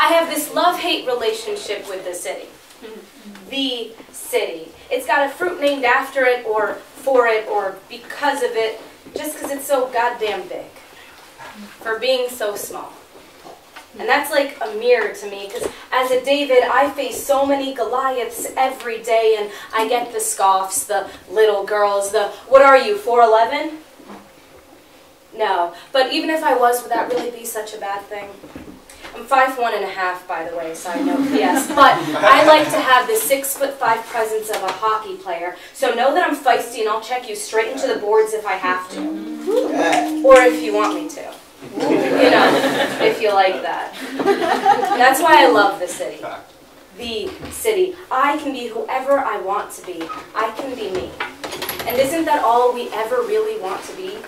I have this love-hate relationship with the city. The city. It's got a fruit named after it, or for it, or because of it, just because it's so goddamn big. For being so small. And that's like a mirror to me, because as a David, I face so many Goliaths every day, and I get the scoffs, the little girls, the, what are you, 4'11"? No. But even if I was, would that really be such a bad thing? I'm five one and a half, by the way, side note, yes. But I like to have the six foot five presence of a hockey player. So know that I'm feisty and I'll check you straight into the boards if I have to. Or if you want me to. You know, if you like that. That's why I love the city. The city. I can be whoever I want to be. I can be me. And isn't that all we ever really want to be?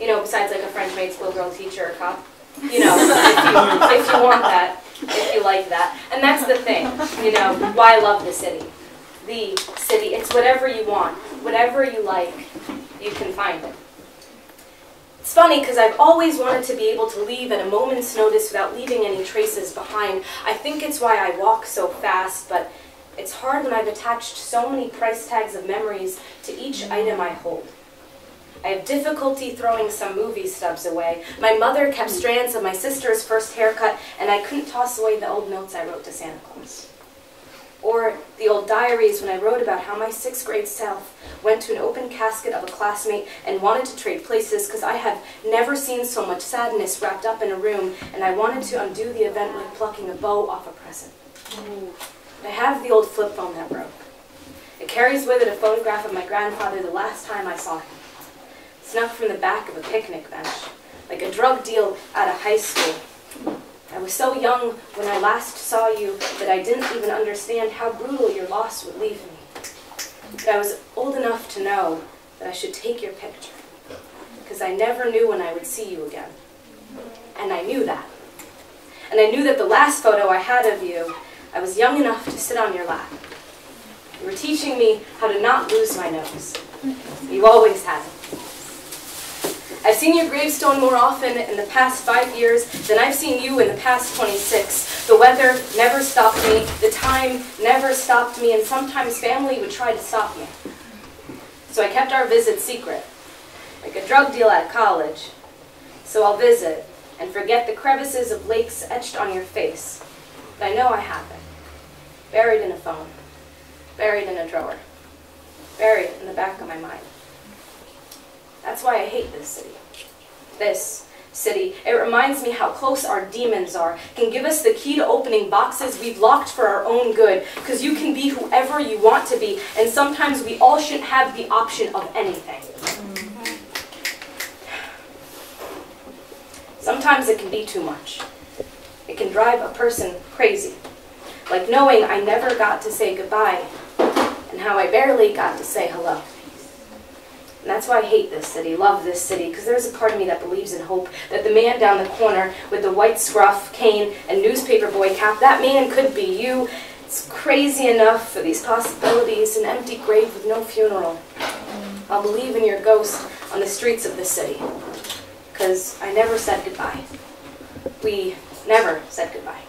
You know, besides like a French maid, schoolgirl, teacher, or cop? You know, if you, if you want that, if you like that. And that's the thing, you know, why I love the city. The city, it's whatever you want. Whatever you like, you can find it. It's funny because I've always wanted to be able to leave at a moment's notice without leaving any traces behind. I think it's why I walk so fast, but it's hard when I've attached so many price tags of memories to each item I hold. I have difficulty throwing some movie stubs away. My mother kept strands of my sister's first haircut, and I couldn't toss away the old notes I wrote to Santa Claus. Or the old diaries when I wrote about how my sixth grade self went to an open casket of a classmate and wanted to trade places because I have never seen so much sadness wrapped up in a room, and I wanted to undo the event like plucking a bow off a present. I have the old flip phone that broke. It carries with it a photograph of my grandfather the last time I saw him snuck from the back of a picnic bench, like a drug deal out of high school. I was so young when I last saw you that I didn't even understand how brutal your loss would leave me. But I was old enough to know that I should take your picture, because I never knew when I would see you again. And I knew that. And I knew that the last photo I had of you, I was young enough to sit on your lap. You were teaching me how to not lose my nose. You always had. I've seen your gravestone more often in the past five years than I've seen you in the past 26. The weather never stopped me, the time never stopped me, and sometimes family would try to stop me. So I kept our visit secret, like a drug deal at college. So I'll visit and forget the crevices of lakes etched on your face. But I know I have it, buried in a phone, buried in a drawer, buried in the back of my mind. That's why I hate this city. This city. It reminds me how close our demons are. Can give us the key to opening boxes we've locked for our own good. Because you can be whoever you want to be. And sometimes we all shouldn't have the option of anything. Sometimes it can be too much. It can drive a person crazy. Like knowing I never got to say goodbye and how I barely got to say hello. And that's why I hate this city, love this city, because there's a part of me that believes in hope that the man down the corner with the white scruff, cane, and newspaper boy cap, that man could be you. It's crazy enough for these possibilities, an empty grave with no funeral. I'll believe in your ghost on the streets of the city, because I never said goodbye. We never said goodbye.